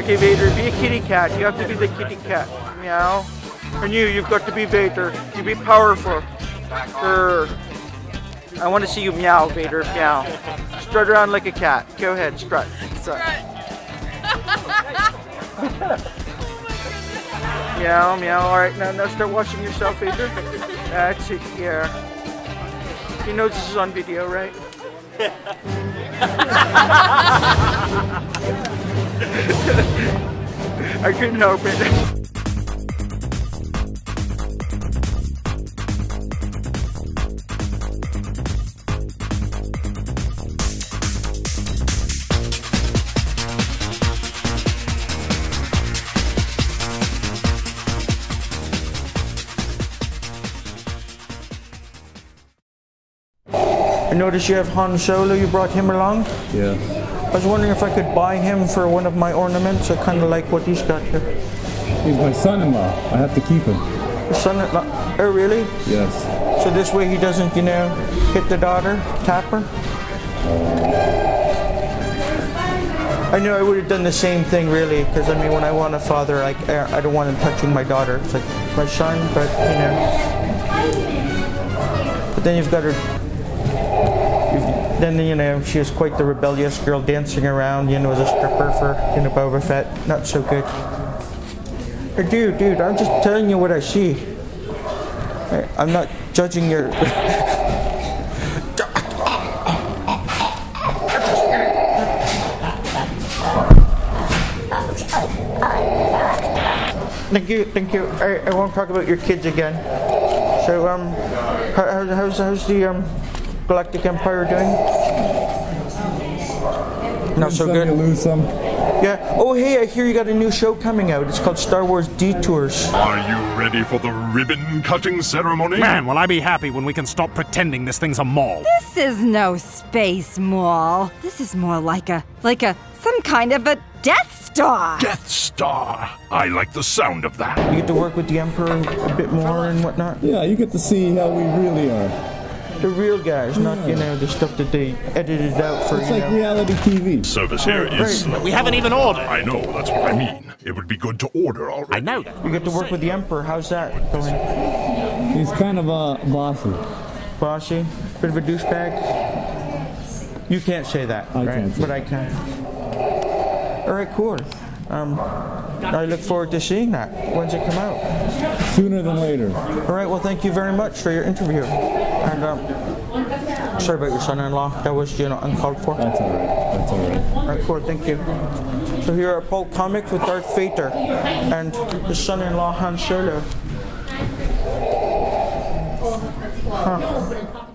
Okay, Vader, be a kitty cat. You have to be the kitty cat. Meow. And you, you've got to be Vader. You be powerful. Grr. I want to see you meow, Vader. Meow. Strut around like a cat. Go ahead, strut. Strut. meow, meow. All right, now, now start washing yourself, Vader. That's it. Yeah. He knows this is on video, right? I couldn't help it. I noticed you have Han Solo. You brought him along. Yeah. I was wondering if I could buy him for one of my ornaments. I kind of like what he's got here. He's my son-in-law. I have to keep him. Your son-in-law. Oh, really? Yes. So this way he doesn't, you know, hit the daughter, tap her. Uh. I know I would have done the same thing, really, because I mean, when I want a father, like I I don't want him touching my daughter. It's like my son, but you know. But then you've got her then you know she was quite the rebellious girl dancing around, you know, as a stripper for you know Boba Fett. Not so good. Hey, dude, dude, I'm just telling you what I see. I'm not judging your. Thank you, thank you. I, I won't talk about your kids again. So, um, how- how's, how's the um, Galactic Empire doing? Not so Some good. You lose some. Yeah. Oh, hey, I hear you got a new show coming out. It's called Star Wars Detours. Are you ready for the ribbon cutting ceremony? Man, will I be happy when we can stop pretending this thing's a mall. This is no space mall. This is more like a like a some kind of a Death Star. Death Star. I like the sound of that. You get to work with the Emperor a bit more and whatnot. Yeah, you get to see how we really are. The real guys, not you know the stuff that they edited out for It's you like know. reality TV. Service here oh, is Right. slow. We haven't even ordered. I know, that's what I mean. It would be good to order already. I know that. You get to work with the Emperor. How's that going? He's kind of a bossy. Bossy, bit of a douchebag. You can't say that, I right? can't say but I can. All right, cool. Um, I look forward to seeing that. When's it come out? Sooner than later. All right. Well, thank you very much for your interview. And um, sorry about your son-in-law. That was you know uncalled for. That's all right. That's all right. All right, cool. Thank you. So here are Pulp Comics with Darth Vader and his son-in-law Han Solo. Huh.